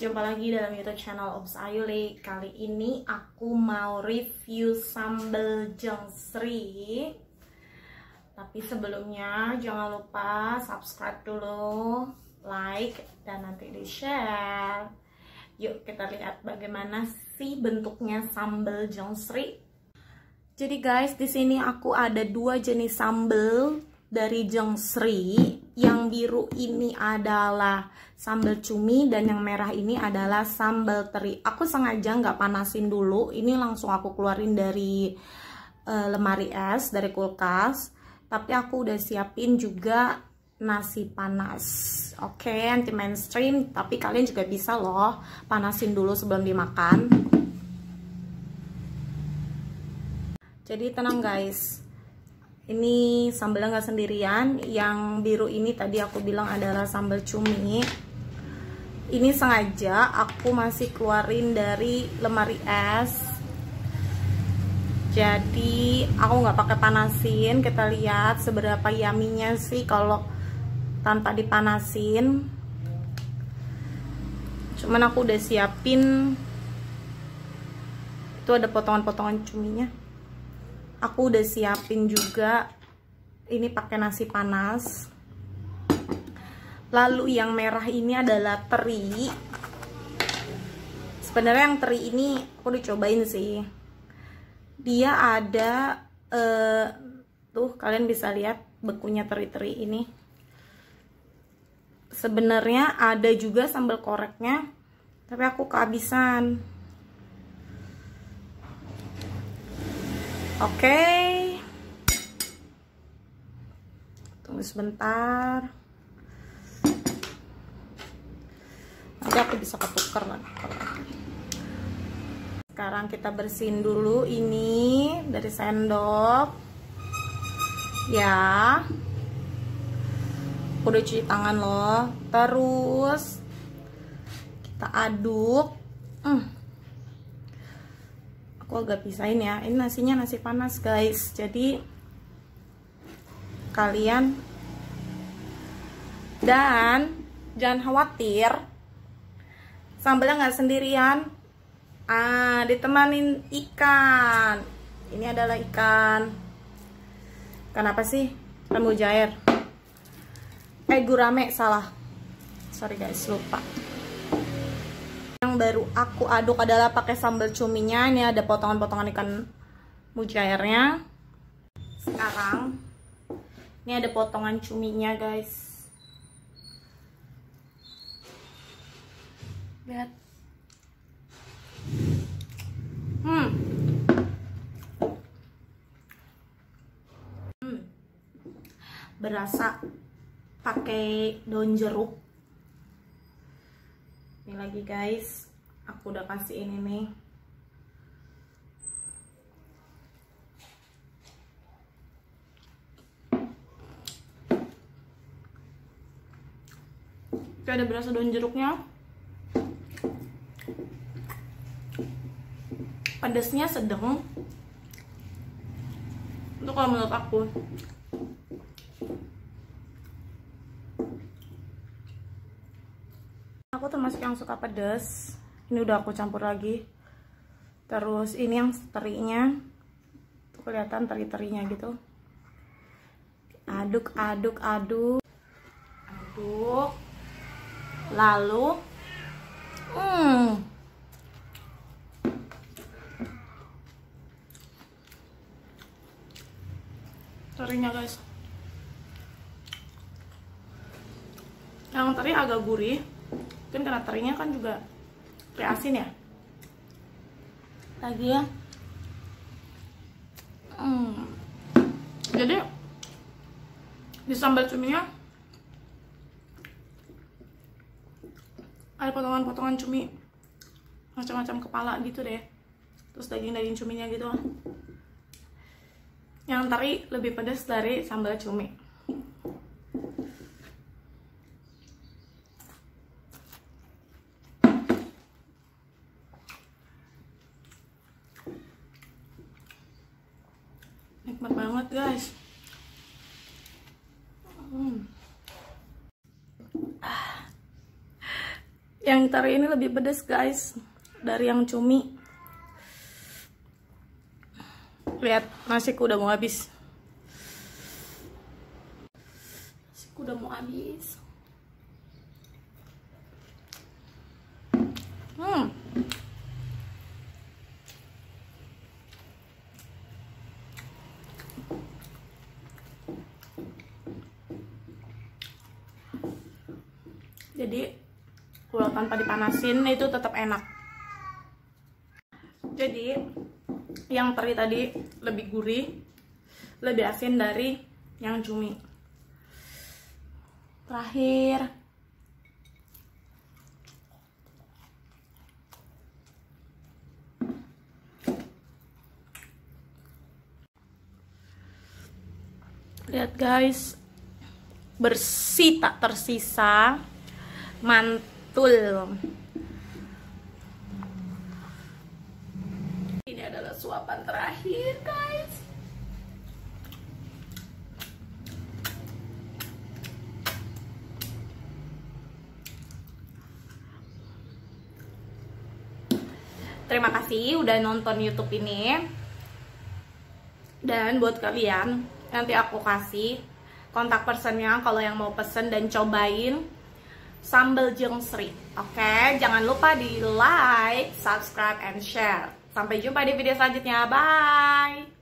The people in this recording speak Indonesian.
Jumpa lagi dalam YouTube channel Ops Ayuli. Kali ini aku mau review sambal jongsri. Tapi sebelumnya jangan lupa subscribe dulu, like dan nanti di share. Yuk kita lihat bagaimana sih bentuknya sambal jongsri. Jadi guys, di sini aku ada dua jenis sambal dari Jongsri. Yang biru ini adalah sambal cumi dan yang merah ini adalah sambal teri. Aku sengaja nggak panasin dulu. Ini langsung aku keluarin dari uh, lemari es, dari kulkas. Tapi aku udah siapin juga nasi panas. Oke, okay, anti mainstream. Tapi kalian juga bisa loh panasin dulu sebelum dimakan. Jadi tenang guys ini sambalnya nggak sendirian. Yang biru ini tadi aku bilang adalah sambal cumi. Ini sengaja aku masih keluarin dari lemari es. Jadi aku nggak pakai panasin. Kita lihat seberapa yaminya sih kalau tanpa dipanasin. Cuman aku udah siapin. Itu ada potongan-potongan cuminya aku udah siapin juga ini pakai nasi panas. Lalu yang merah ini adalah teri. Sebenarnya yang teri ini aku dicobain sih. Dia ada uh, tuh kalian bisa lihat bekunya teri-teri ini. Sebenarnya ada juga sambal koreknya tapi aku kehabisan Oke. Okay. Tunggu sebentar. Nanti aku bisa ketukar nanti. Sekarang kita bersihin dulu ini dari sendok. Ya. Udah cuci tangan loh. Terus kita aduk. Hmm aku agak pisahin ya. Ini nasinya nasi panas guys. Jadi kalian dan jangan khawatir. Sambalnya nggak sendirian. Ah ditemanin ikan. Ini adalah ikan. Ikan apa sih? Ikan mujair eh gurame salah. Sorry guys lupa yang baru aku aduk adalah pakai sambal cuminya. Ini ada potongan-potongan ikan mujairnya sekarang ini ada potongan cuminya guys. Lihat. Hmm. Hmm. Berasa pakai daun jeruk lagi guys. Aku udah kasih ini. Nih Oke, ada berasa daun jeruknya. Pedasnya sedang. Itu kalau menurut aku aku termasuk yang suka pedas ini udah aku campur lagi. Terus ini yang terinya. Tuh kelihatan teri-terinya gitu. Aduk aduk aduk. Aduk. Lalu hmm. Terinya guys. Yang teri agak gurih mungkin karena terinya kan juga teri asin ya? Lagi ya? Hmm. jadi di sambal cuminya ada potongan-potongan cumi macam-macam kepala gitu deh. Terus daging-daging cuminya gitu. Yang teri lebih pedas dari sambal cumi nikmat banget guys. Hmm. yang teri ini lebih pedas guys dari yang cumi. Lihat nasiku udah mau habis. Nasiku udah mau habis. Hmm jadi kalau tanpa dipanasin itu tetap enak. Jadi yang teri tadi lebih gurih lebih asin dari yang cumi. Terakhir. Lihat guys. Bersih tak tersisa mantul. Ini adalah suapan terakhir guys. Terima kasih udah nonton youtube ini. Dan buat kalian nanti aku kasih kontak personnya kalau yang mau pesen dan cobain sambal jengsri oke okay? jangan lupa di like subscribe and share. Sampai jumpa di video selanjutnya. Bye